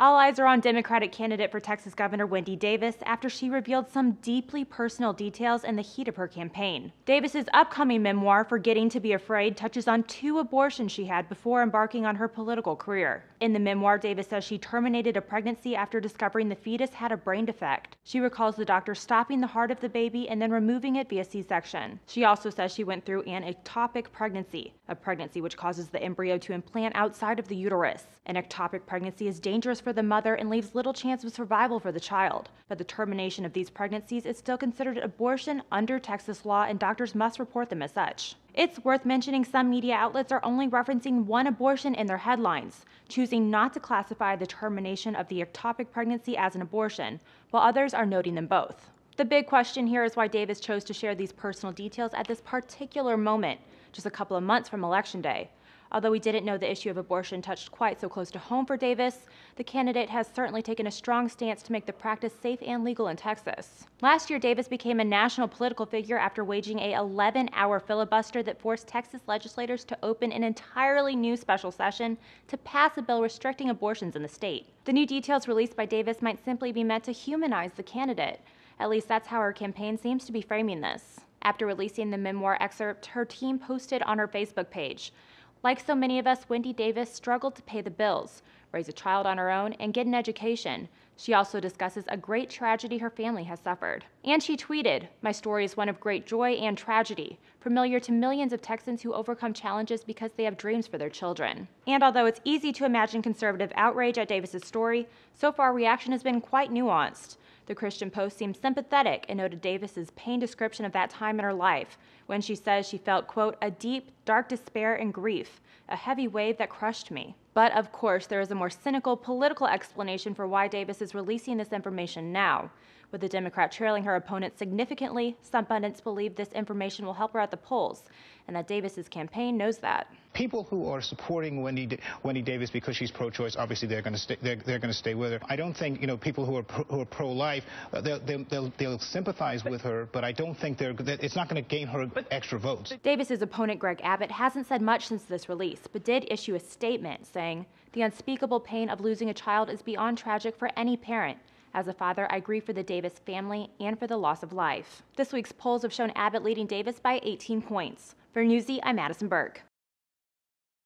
All eyes are on Democratic candidate for Texas Governor Wendy Davis after she revealed some deeply personal details in the heat of her campaign. Davis's upcoming memoir, Forgetting to Be Afraid, touches on two abortions she had before embarking on her political career. In the memoir, Davis says she terminated a pregnancy after discovering the fetus had a brain defect. She recalls the doctor stopping the heart of the baby and then removing it via C-section. She also says she went through an ectopic pregnancy, a pregnancy which causes the embryo to implant outside of the uterus. An ectopic pregnancy is dangerous for the mother and leaves little chance of survival for the child. But the termination of these pregnancies is still considered abortion under Texas law, and doctors must report them as such. It's worth mentioning some media outlets are only referencing one abortion in their headlines, choosing not to classify the termination of the ectopic pregnancy as an abortion, while others are noting them both. The big question here is why Davis chose to share these personal details at this particular moment, just a couple of months from Election Day. Although we didn't know the issue of abortion touched quite so close to home for Davis, the candidate has certainly taken a strong stance to make the practice safe and legal in Texas. Last year, Davis became a national political figure after waging a 11-hour filibuster that forced Texas legislators to open an entirely new special session to pass a bill restricting abortions in the state. The new details released by Davis might simply be meant to humanize the candidate. At least that's how her campaign seems to be framing this. After releasing the memoir excerpt, her team posted on her Facebook page, like so many of us, Wendy Davis struggled to pay the bills, raise a child on her own, and get an education. She also discusses a great tragedy her family has suffered. And she tweeted, My story is one of great joy and tragedy, familiar to millions of Texans who overcome challenges because they have dreams for their children. And although it's easy to imagine conservative outrage at Davis's story, so far reaction has been quite nuanced. The Christian Post seemed sympathetic and noted Davis's pain description of that time in her life when she says she felt, quote, a deep, dark despair and grief, a heavy wave that crushed me. But of course, there is a more cynical political explanation for why Davis is releasing this information now. With the Democrat trailing her opponent significantly, some pundits believe this information will help her at the polls, and that Davis's campaign knows that. People who are supporting Wendy, Wendy Davis because she's pro-choice, obviously they're going to stay. They're, they're going to stay with her. I don't think you know people who are pro, who are pro-life. Uh, they'll, they'll, they'll, they'll, sympathize with her, but I don't think they're. It's not going to gain her extra votes. Davis's opponent Greg Abbott hasn't said much since this release, but did issue a statement saying the unspeakable pain of losing a child is beyond tragic for any parent. As a father, I grieve for the Davis family and for the loss of life. This week's polls have shown Abbott leading Davis by 18 points. For Newsy, I'm Madison Burke.